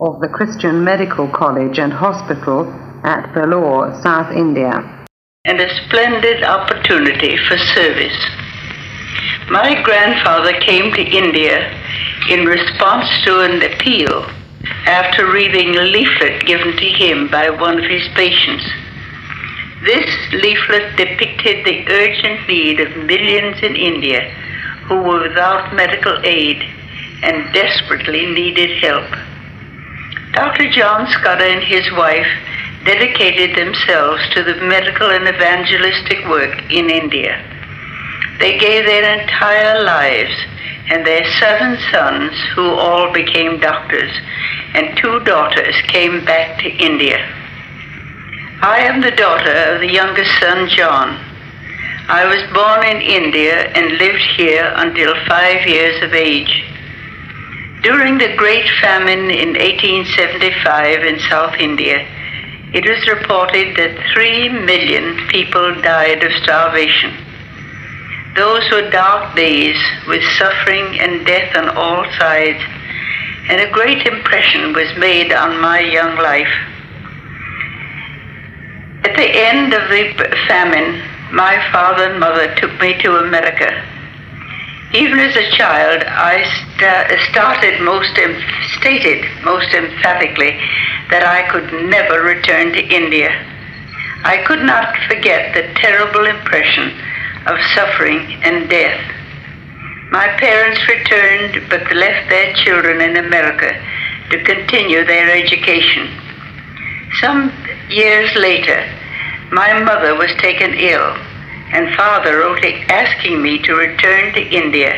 of the Christian Medical College and Hospital at Vellore, South India. And a splendid opportunity for service. My grandfather came to India in response to an appeal after reading a leaflet given to him by one of his patients. This leaflet depicted the urgent need of millions in India who were without medical aid and desperately needed help. Dr. John Scudder and his wife dedicated themselves to the medical and evangelistic work in India. They gave their entire lives and their seven sons, who all became doctors, and two daughters came back to India. I am the daughter of the youngest son, John. I was born in India and lived here until five years of age. During the Great Famine in 1875 in South India, it was reported that three million people died of starvation. Those were dark days with suffering and death on all sides, and a great impression was made on my young life. At the end of the famine, my father and mother took me to America. Even as a child, I st- started most em- stated most emphatically that I could never return to India. I could not forget the terrible impression of suffering and death. My parents returned but left their children in America to continue their education. Some years later, my mother was taken ill, and father wrote asking me to return to India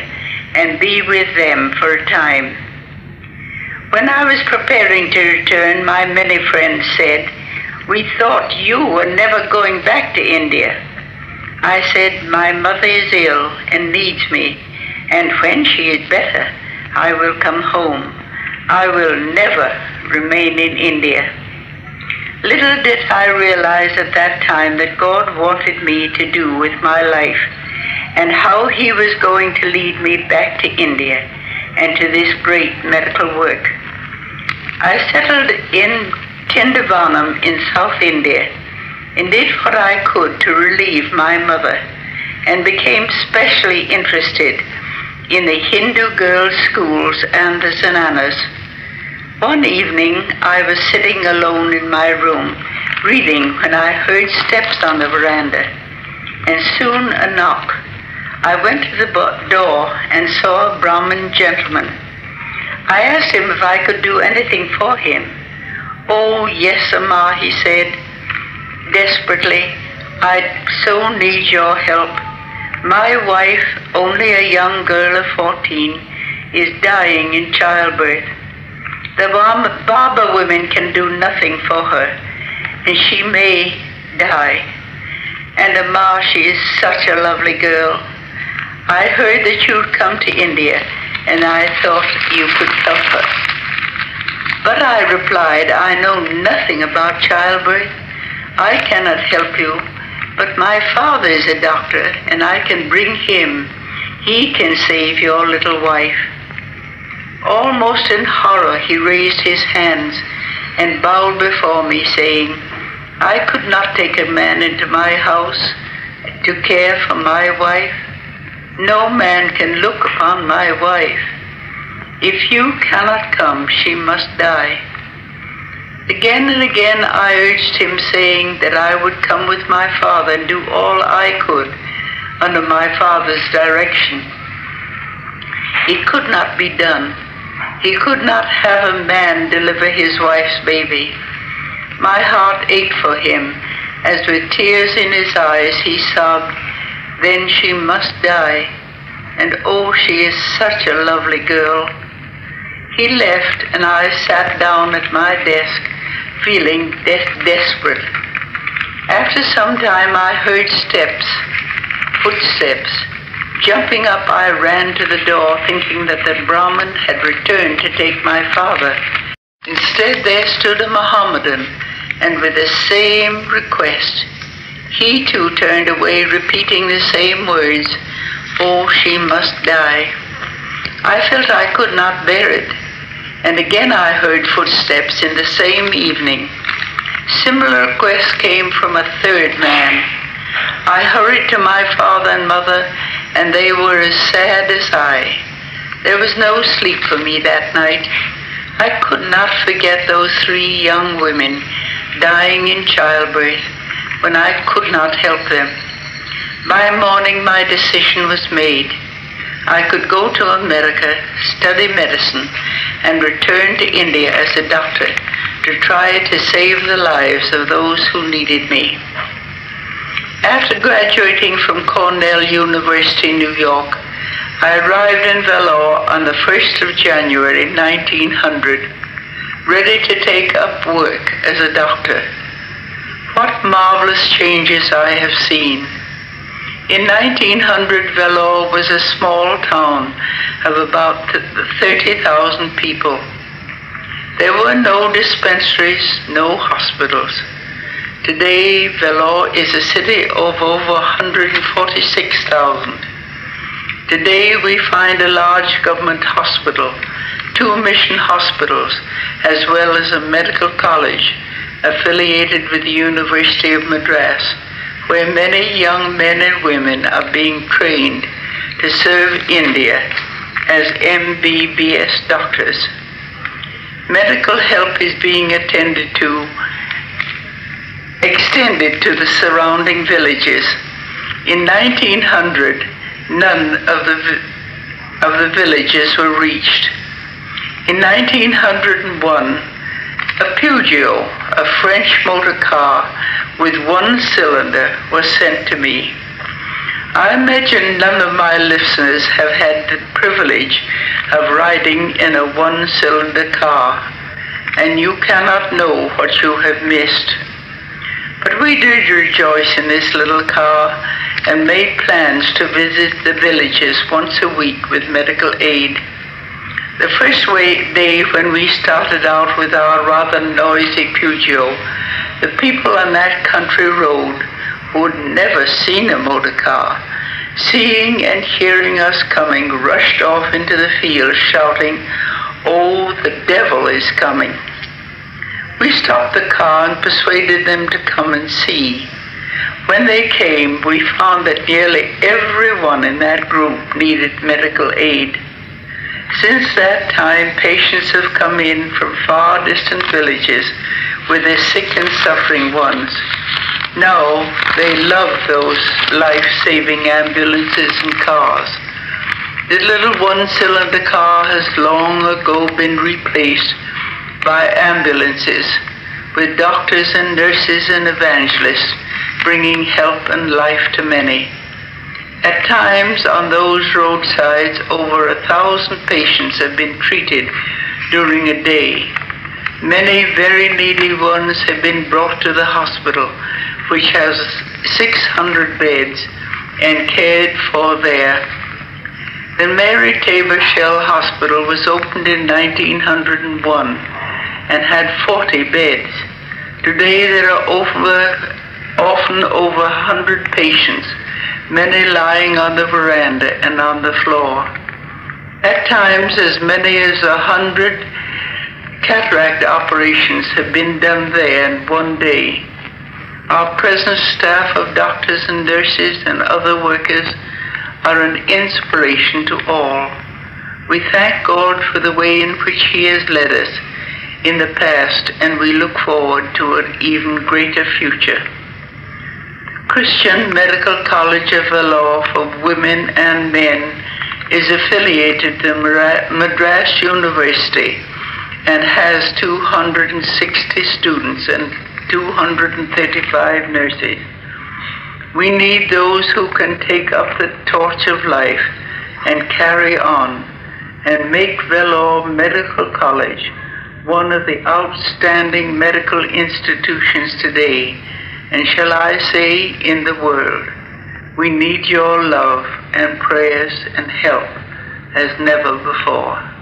and be with them for a time. When I was preparing to return, my many friends said, We thought you were never going back to India. I said, My mother is ill and needs me, and when she is better, I will come home. I will never remain in India. Little did I realize at that time that God wanted me to do with my life and how He was going to lead me back to India and to this great medical work. I settled in Tindivanam in South India and did what I could to relieve my mother and became specially interested in the Hindu girls' schools and the zenanas. One evening I was sitting alone in my room reading when I heard steps on the veranda and soon a knock. I went to the door and saw a Brahmin gentleman. I asked him if I could do anything for him. Oh, yes, Amma, he said, desperately. I so need your help. My wife, only a young girl of 14, is dying in childbirth. The Baba women can do nothing for her, and she may die. And Amma, she is such a lovely girl. I heard that you'd come to India, and I thought you could help her. But I replied, I know nothing about childbirth. I cannot help you, but my father is a doctor, and I can bring him. He can save your little wife. Almost in horror, he raised his hands and bowed before me, saying, I could not take a man into my house to care for my wife. No man can look upon my wife. If you cannot come, she must die. Again and again I urged him, saying that I would come with my father and do all I could under my father's direction. It could not be done. He could not have a man deliver his wife's baby. My heart ached for him as with tears in his eyes he sobbed, Then she must die. And oh, she is such a lovely girl. He left, and I sat down at my desk, feeling de- desperate. After some time, I heard steps, footsteps. Jumping up, I ran to the door, thinking that the Brahmin had returned to take my father. Instead, there stood a Mohammedan, and with the same request, he too turned away, repeating the same words, Oh, she must die. I felt I could not bear it. And again I heard footsteps in the same evening. Similar requests came from a third man. I hurried to my father and mother, and they were as sad as I. There was no sleep for me that night. I could not forget those three young women dying in childbirth when I could not help them. By morning, my decision was made. I could go to America, study medicine, and return to India as a doctor to try to save the lives of those who needed me. After graduating from Cornell University, New York, I arrived in Vellore on the 1st of January 1900, ready to take up work as a doctor. What marvelous changes I have seen. In 1900, Vellore was a small town of about 30,000 people. There were no dispensaries, no hospitals. Today, Vellore is a city of over 146,000. Today, we find a large government hospital, two mission hospitals, as well as a medical college affiliated with the University of Madras where many young men and women are being trained to serve India as MBBS doctors. Medical help is being attended to, extended to the surrounding villages. In 1900, none of the, of the villages were reached. In 1901, a Peugeot, a French motor car with one cylinder, was sent to me. I imagine none of my listeners have had the privilege of riding in a one cylinder car, and you cannot know what you have missed. We did rejoice in this little car and made plans to visit the villages once a week with medical aid. The first day when we started out with our rather noisy Peugeot, the people on that country road who had never seen a motor car, seeing and hearing us coming, rushed off into the field shouting, Oh, the devil is coming. We stopped the car and persuaded them to come and see. When they came, we found that nearly everyone in that group needed medical aid. Since that time, patients have come in from far distant villages with their sick and suffering ones. Now they love those life-saving ambulances and cars. The little one-cylinder car has long ago been replaced by ambulances with doctors and nurses and evangelists bringing help and life to many. At times on those roadsides, over a thousand patients have been treated during a day. Many very needy ones have been brought to the hospital, which has 600 beds, and cared for there. The Mary Taber Schell Hospital was opened in 1901 and had 40 beds. Today there are over, often over 100 patients many lying on the veranda and on the floor. At times, as many as a hundred cataract operations have been done there in one day. Our present staff of doctors and nurses and other workers are an inspiration to all. We thank God for the way in which He has led us in the past, and we look forward to an even greater future. Christian Medical College of Vellore for women and men is affiliated to Madras University and has 260 students and 235 nurses. We need those who can take up the torch of life and carry on and make Vellore Medical College one of the outstanding medical institutions today and shall I say in the world, we need your love and prayers and help as never before.